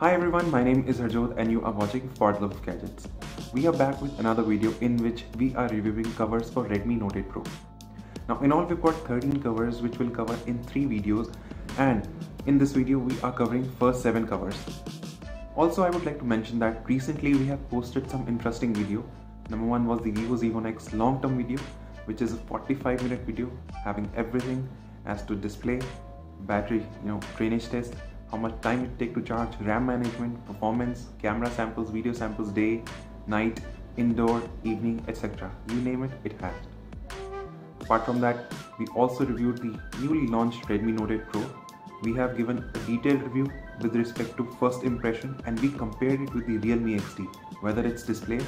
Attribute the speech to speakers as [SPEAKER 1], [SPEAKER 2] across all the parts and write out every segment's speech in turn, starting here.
[SPEAKER 1] Hi everyone, my name is Harjot and you are watching For the Love of Gadgets. We are back with another video in which we are reviewing covers for Redmi Note 8 Pro. Now in all we've got 13 covers which we'll cover in 3 videos and in this video we are covering first 7 covers. Also I would like to mention that recently we have posted some interesting video. Number one was the Vivo Z1 X long term video which is a 45 minute video having everything as to display, battery, you know, drainage test, how much time it take to charge, RAM management, performance, camera samples, video samples, day, night, indoor, evening, etc. You name it, it has. Apart from that, we also reviewed the newly launched Redmi Note 8 Pro. We have given a detailed review with respect to first impression and we compared it with the Realme XT, whether it's display,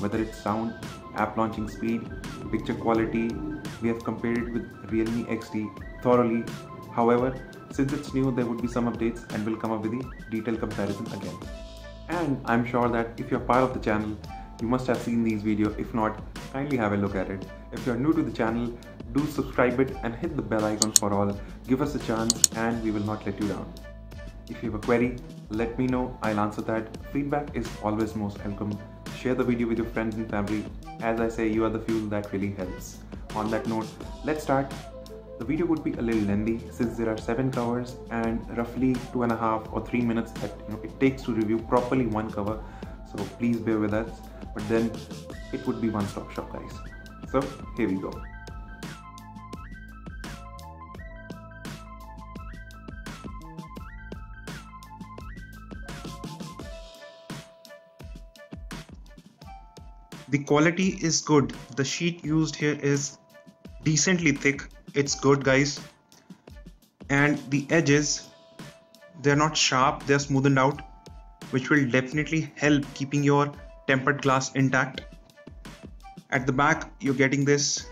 [SPEAKER 1] whether it's sound, app launching speed, picture quality. We have compared it with Realme XT thoroughly. However, since it's new, there would be some updates and we'll come up with the detailed comparison again. And I'm sure that if you're part of the channel, you must have seen these videos. If not, kindly have a look at it. If you're new to the channel, do subscribe it and hit the bell icon for all. Give us a chance and we will not let you down. If you have a query, let me know. I'll answer that. Feedback is always most welcome. Share the video with your friends and family. As I say, you are the fuel that really helps. On that note, let's start the video would be a little lengthy since there are seven covers and roughly two and a half or three minutes that you know, it takes to review properly one cover. So please bear with us. But then it would be one-stop shop, guys. So here we go.
[SPEAKER 2] The quality is good. The sheet used here is decently thick it's good guys. And the edges they're not sharp they're smoothened out which will definitely help keeping your tempered glass intact. At the back you're getting this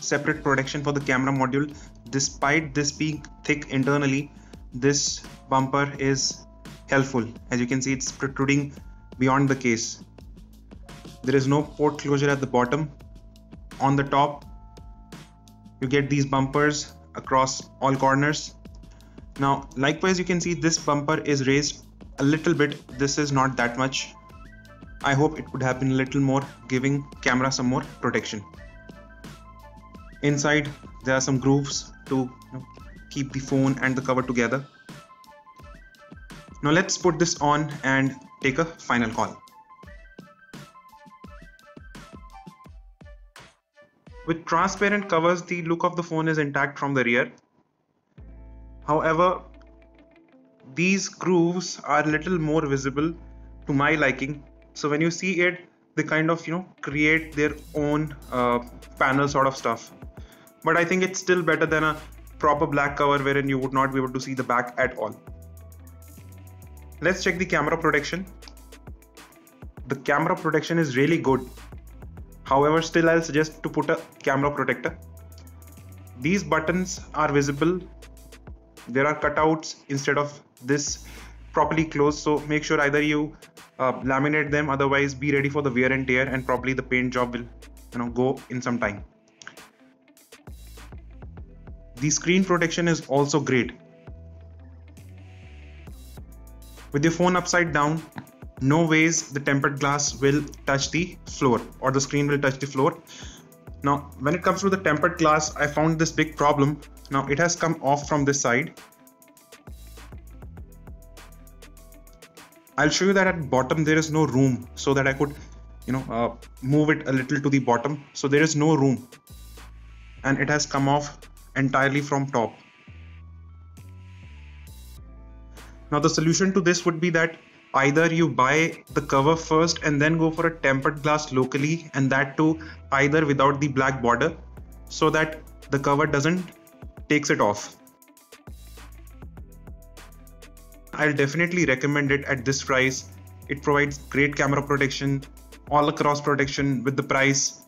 [SPEAKER 2] separate protection for the camera module. Despite this being thick internally this bumper is helpful. As you can see it's protruding beyond the case. There is no port closure at the bottom. On the top you get these bumpers across all corners. Now likewise you can see this bumper is raised a little bit. This is not that much. I hope it would have been a little more giving camera some more protection. Inside there are some grooves to you know, keep the phone and the cover together. Now let's put this on and take a final call With transparent covers, the look of the phone is intact from the rear. However, these grooves are a little more visible to my liking. So when you see it, they kind of, you know, create their own uh, panel sort of stuff. But I think it's still better than a proper black cover wherein you would not be able to see the back at all. Let's check the camera protection. The camera protection is really good however still I'll suggest to put a camera protector. These buttons are visible. There are cutouts instead of this properly closed so make sure either you uh, laminate them otherwise be ready for the wear and tear and probably the paint job will you know go in some time. The screen protection is also great. With your phone upside down no ways the tempered glass will touch the floor or the screen will touch the floor. Now when it comes to the tempered glass i found this big problem. Now it has come off from this side. I'll show you that at bottom there is no room so that i could you know uh, move it a little to the bottom. So there is no room. And it has come off entirely from top. Now the solution to this would be that either you buy the cover first and then go for a tempered glass locally and that too either without the black border so that the cover doesn't takes it off. I'll definitely recommend it at this price. It provides great camera protection all across protection with the price.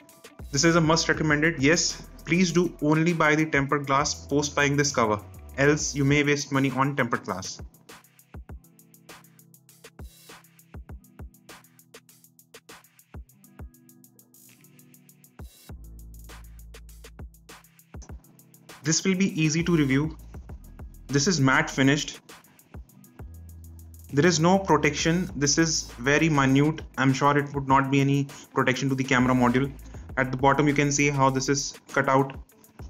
[SPEAKER 2] This is a must recommended. Yes please do only buy the tempered glass post buying this cover else you may waste money on tempered glass This will be easy to review. This is matte finished. there is no protection. This is very minute. I'm sure it would not be any protection to the camera module. At the bottom you can see how this is cut out.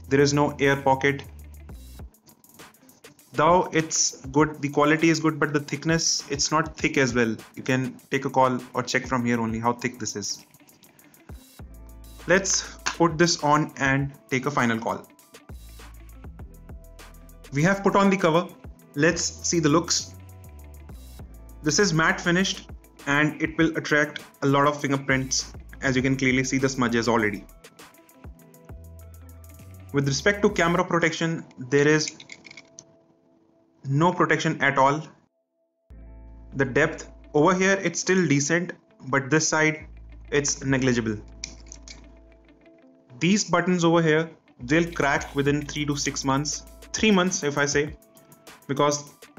[SPEAKER 2] There is no air pocket. Though it's good the quality is good but the thickness it's not thick as well. You can take a call or check from here only how thick this is. Let's put this on and take a final call we have put on the cover. Let's see the looks. This is matte finished and it will attract a lot of fingerprints as you can clearly see the smudges already. With respect to camera protection there is no protection at all. The depth over here it's still decent but this side it's negligible. These buttons over here they'll crack within three to six months three months if i say because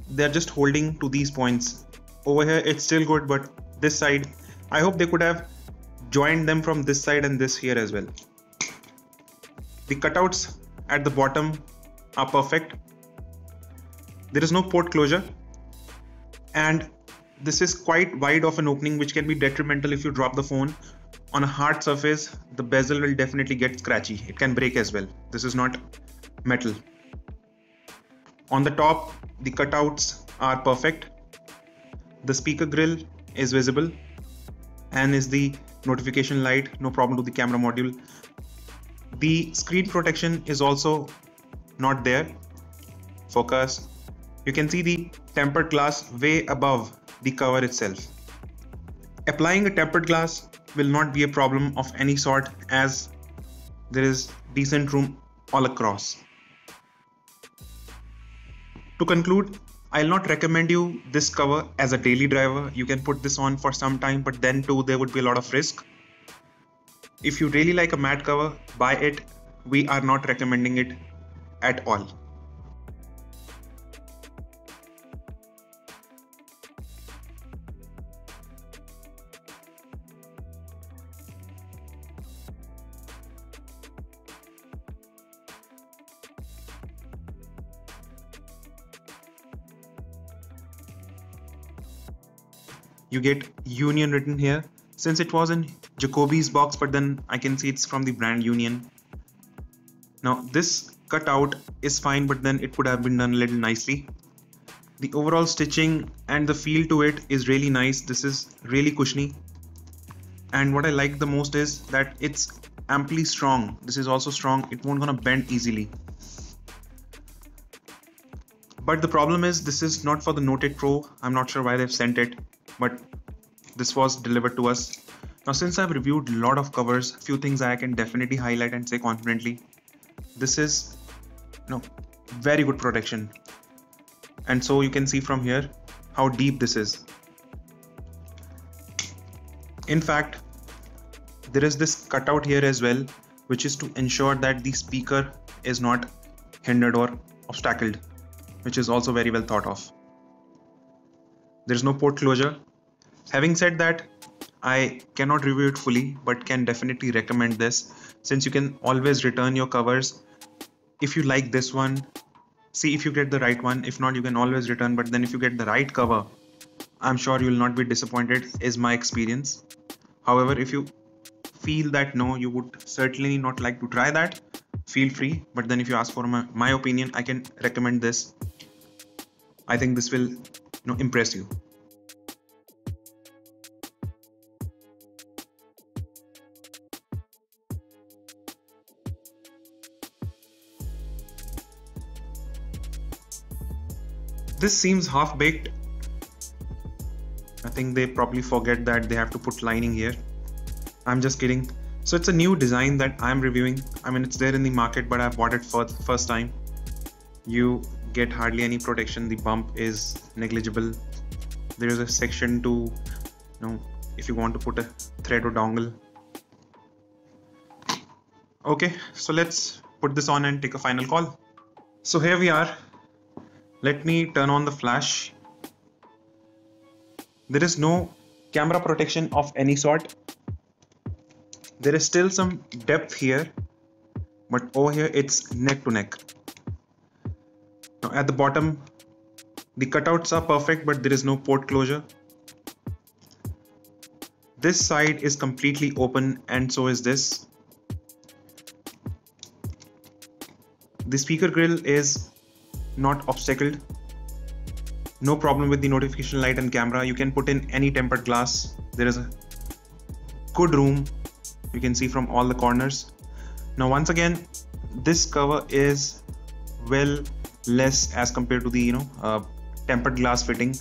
[SPEAKER 2] they're just holding to these points. Over here it's still good but this side i hope they could have joined them from this side and this here as well. The cutouts at the bottom are perfect. There is no port closure. And this is quite wide of an opening which can be detrimental if you drop the phone. On a hard surface the bezel will definitely get scratchy. It can break as well. This is not metal on the top the cutouts are perfect. The speaker grill is visible and is the notification light. No problem to the camera module. The screen protection is also not there. Focus. You can see the tempered glass way above the cover itself. Applying a tempered glass will not be a problem of any sort as there is decent room all across. To conclude, I'll not recommend you this cover as a daily driver. You can put this on for some time, but then too there would be a lot of risk. If you really like a matte cover, buy it. We are not recommending it at all. You get union written here. Since it was in Jkobi's box but then I can see it's from the brand union. Now this cutout is fine but then it could have been done a little nicely. The overall stitching and the feel to it is really nice. This is really cushiony and what I like the most is that it's amply strong. This is also strong. It won't gonna bend easily. But the problem is this is not for the Note 8 Pro. I'm not sure why they've sent it but this was delivered to us. Now since I've reviewed a lot of covers, few things I can definitely highlight and say confidently. This is know, very good protection. And so you can see from here how deep this is. In fact, there is this cutout here as well, which is to ensure that the speaker is not hindered or obstacled, which is also very well thought of. There is no port closure, Having said that, I cannot review it fully, but can definitely recommend this since you can always return your covers. If you like this one, see if you get the right one. If not, you can always return. But then if you get the right cover, I'm sure you will not be disappointed, is my experience. However, if you feel that no, you would certainly not like to try that, feel free. But then if you ask for my, my opinion, I can recommend this. I think this will know, impress you. this seems half baked I think they probably forget that they have to put lining here. I'm just kidding. So it's a new design that I'm reviewing. I mean it's there in the market but I bought it for the first time. You get hardly any protection the bump is negligible. There is a section to you know if you want to put a thread or dongle. Okay so let's put this on and take a final call. So here we are. Let me turn on the flash. There is no camera protection of any sort. There is still some depth here but over here it's neck to neck now at the bottom the cutouts are perfect but there is no port closure. This side is completely open and so is this. The speaker grill is not obstacled. No problem with the notification light and camera. You can put in any tempered glass. There is a good room. You can see from all the corners. Now once again this cover is well less as compared to the you know uh, tempered glass fitting.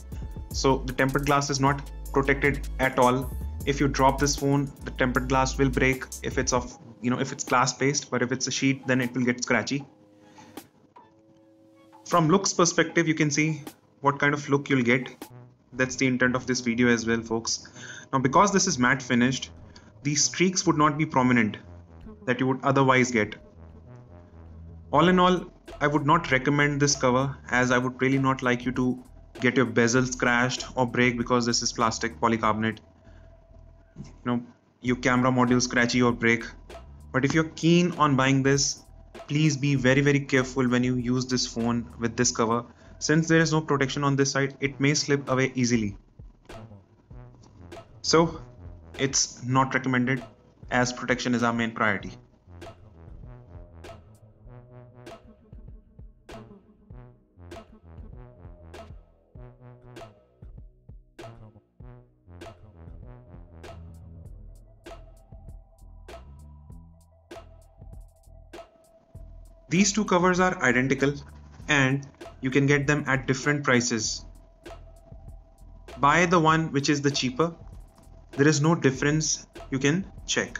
[SPEAKER 2] So the tempered glass is not protected at all. If you drop this phone the tempered glass will break if it's of you know if it's glass based but if it's a sheet then it will get scratchy. From looks perspective you can see what kind of look you'll get. That's the intent of this video as well folks. Now because this is matte finished these streaks would not be prominent that you would otherwise get. All in all I would not recommend this cover as I would really not like you to get your bezel scratched or break because this is plastic polycarbonate. You know your camera module scratchy or break. But if you're keen on buying this please be very very careful when you use this phone with this cover. Since there is no protection on this side it may slip away easily. So it's not recommended as protection is our main priority These two covers are identical and you can get them at different prices. Buy the one which is the cheaper. There is no difference you can check.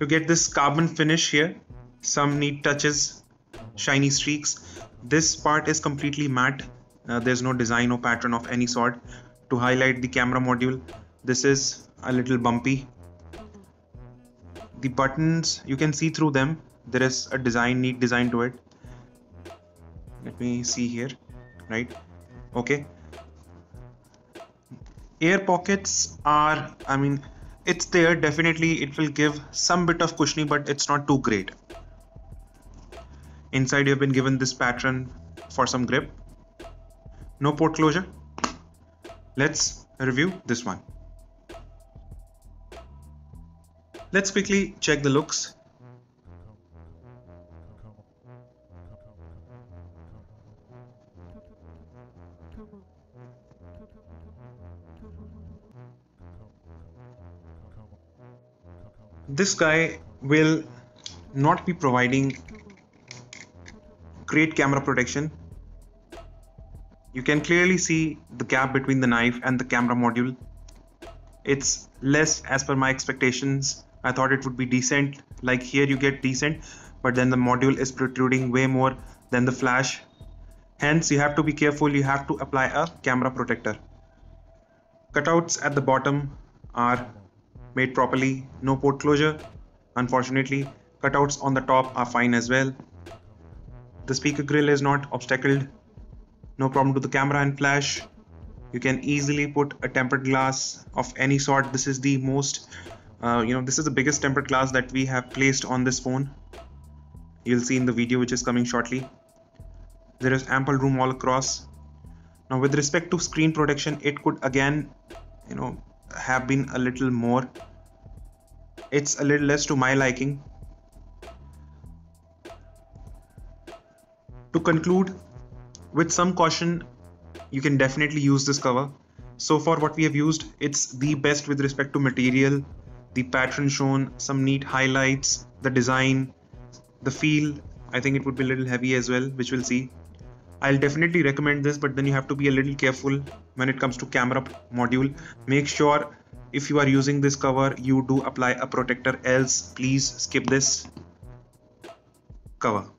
[SPEAKER 2] You get this carbon finish here, some neat touches, shiny streaks. This part is completely matte. Uh, there's no design or pattern of any sort to highlight the camera module. This is a little bumpy. The buttons you can see through them. There is a design neat design to it. Let me see here right? Okay. Air pockets are i mean it's there. Definitely it will give some bit of cushiony but it's not too great. Inside you have been given this pattern for some grip. No port closure. Let's review this one Let's quickly check the looks. This guy will not be providing great camera protection. You can clearly see the gap between the knife and the camera module. It's less as per my expectations I thought it would be decent. Like here you get decent but then the module is protruding way more than the flash. Hence you have to be careful. You have to apply a camera protector. Cutouts at the bottom are made properly. No port closure. Unfortunately cutouts on the top are fine as well. The speaker grill is not obstacled. No problem to the camera and flash. You can easily put a tempered glass of any sort. This is the most uh, you know this is the biggest tempered glass that we have placed on this phone. You'll see in the video which is coming shortly. There is ample room all across. Now with respect to screen protection it could again you know have been a little more. It's a little less to my liking. To conclude with some caution you can definitely use this cover. So far what we have used it's the best with respect to material the pattern shown, some neat highlights, the design, the feel. I think it would be a little heavy as well, which we'll see. I'll definitely recommend this, but then you have to be a little careful when it comes to camera module. Make sure if you are using this cover, you do apply a protector, else please skip this cover.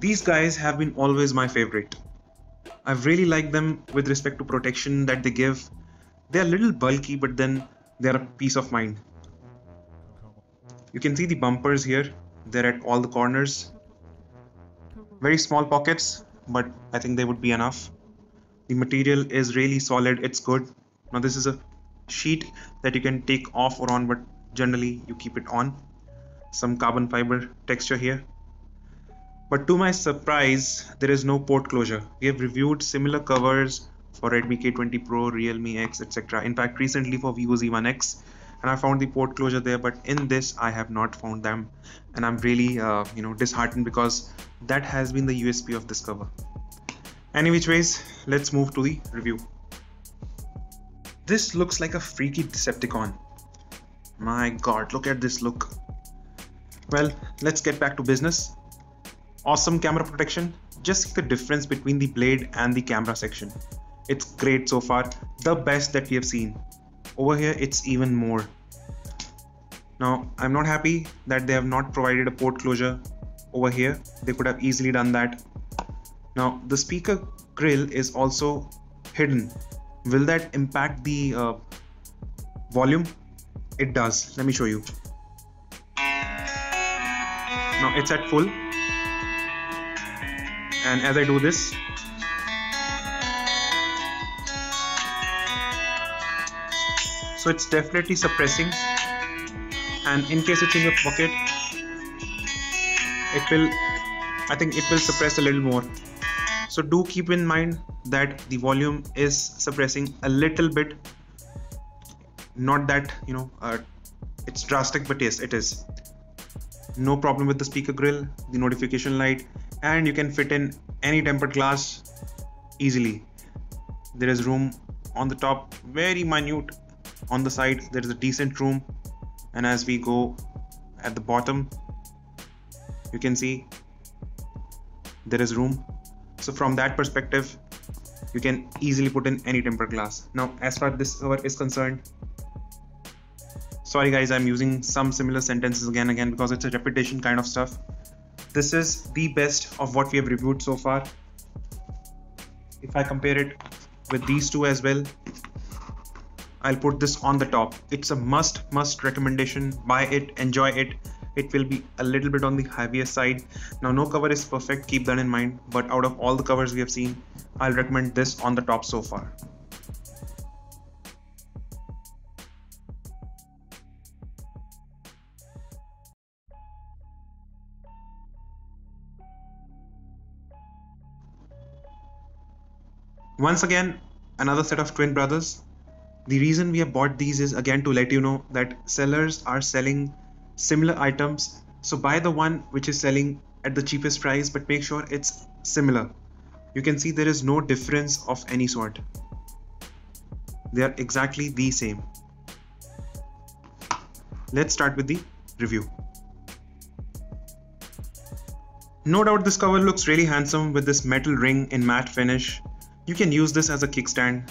[SPEAKER 2] These guys have been always my favorite. I've really liked them with respect to protection that they give. They're a little bulky, but then they're a peace of mind. You can see the bumpers here. They're at all the corners. Very small pockets, but I think they would be enough. The material is really solid, it's good. Now this is a sheet that you can take off or on, but generally you keep it on. Some carbon fiber texture here. But to my surprise, there is no port closure. We have reviewed similar covers for Redmi K20 Pro, Realme X, etc. In fact, recently for Vivo Z1X, and I found the port closure there but in this I have not found them. And I'm really uh, you know disheartened because that has been the USP of this cover. Any which ways let's move to the review. This looks like a freaky Decepticon. My god look at this look. Well let's get back to business awesome camera protection. Just see the difference between the blade and the camera section. It's great so far. The best that we have seen. Over here it's even more. Now I'm not happy that they have not provided a port closure over here. They could have easily done that. Now the speaker grill is also hidden. Will that impact the uh, volume? It does. Let me show you. Now it's at full and as I do this so it's definitely suppressing. And in case it's in your pocket it will I think it will suppress a little more. So do keep in mind that the volume is suppressing a little bit. Not that you know uh, it's drastic but yes it is. No problem with the speaker grill the notification light and you can fit in any tempered glass easily. There is room on the top very minute. On the side there is a decent room. And as we go at the bottom you can see there is room. So from that perspective you can easily put in any tempered glass. Now as far as this cover is concerned sorry guys i'm using some similar sentences again and again because it's a repetition kind of stuff this is the best of what we have reviewed so far if i compare it with these two as well I'll put this on the top. It's a must must recommendation. Buy it, enjoy it. It will be a little bit on the heavier side. Now no cover is perfect, keep that in mind. But out of all the covers we have seen, I'll recommend this on the top so far. Once again, another set of twin brothers the reason we have bought these is again to let you know that sellers are selling similar items. So buy the one which is selling at the cheapest price, but make sure it's similar. You can see there is no difference of any sort. They are exactly the same. Let's start with the review. No doubt this cover looks really handsome with this metal ring in matte finish. You can use this as a kickstand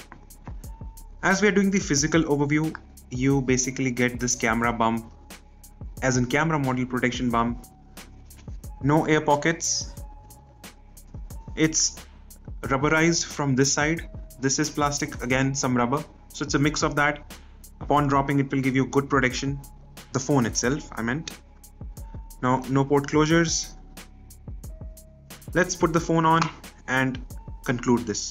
[SPEAKER 2] as we are doing the physical overview, you basically get this camera bump as in camera module protection bump. No air pockets. It's rubberized from this side. This is plastic, again some rubber. So it's a mix of that. Upon dropping it will give you good protection. The phone itself, I meant. Now no port closures. Let's put the phone on and conclude this.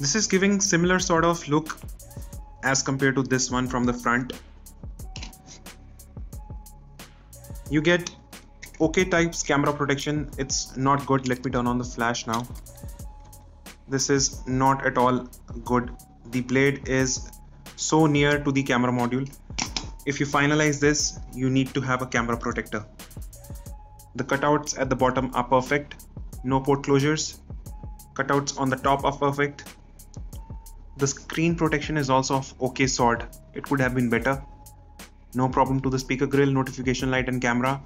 [SPEAKER 2] This is giving similar sort of look as compared to this one from the front. You get OK types camera protection. It's not good. Let me turn on the flash now. This is not at all good. The blade is so near to the camera module. If you finalize this, you need to have a camera protector. The cutouts at the bottom are perfect. No port closures. Cutouts on the top are perfect the screen protection is also of okay sort. It could have been better. No problem to the speaker grill, notification light and camera.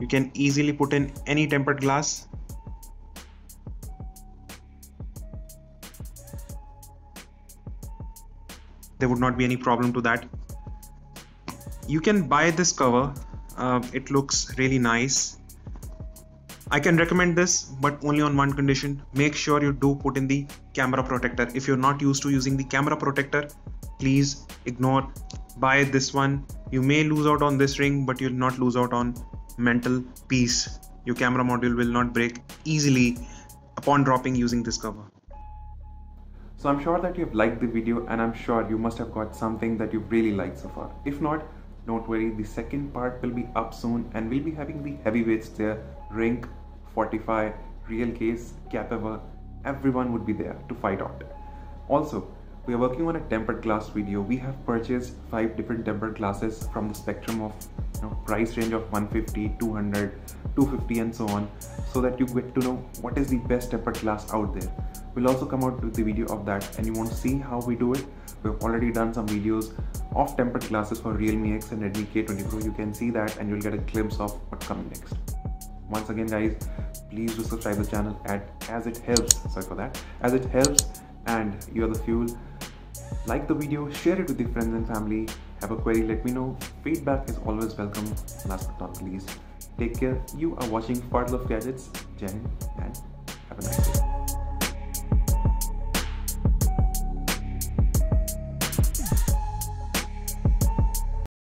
[SPEAKER 2] You can easily put in any tempered glass. There would not be any problem to that. You can buy this cover. Uh, it looks really nice I can recommend this, but only on one condition. Make sure you do put in the camera protector. If you're not used to using the camera protector, please ignore, buy this one. You may lose out on this ring but you'll not lose out on mental peace. Your camera module will not break easily upon dropping using this cover.
[SPEAKER 1] So i'm sure that you've liked the video and i'm sure you must have got something that you really liked so far. If not don't worry. The second part will be up soon and we'll be having the heavyweights there. Ringke 45 real case Kapaver everyone would be there to fight out. Also we are working on a tempered glass video. We have purchased five different tempered glasses from the spectrum of you know, price range of 150 200 250 and so on so that you get to know what is the best tempered glass out there. We'll also come out with the video of that and you want to see how we do it. We've already done some videos of tempered glasses for realme x and redmi k20 pro you can see that and you'll get a glimpse of what's coming next once again guys please do subscribe the channel at as it helps sorry for that as it helps and you're the fuel. Like the video share it with your friends and family. Have a query let me know. Feedback is always welcome. Last but not least take care. You are watching part Love Gadgets. Jen and have a nice day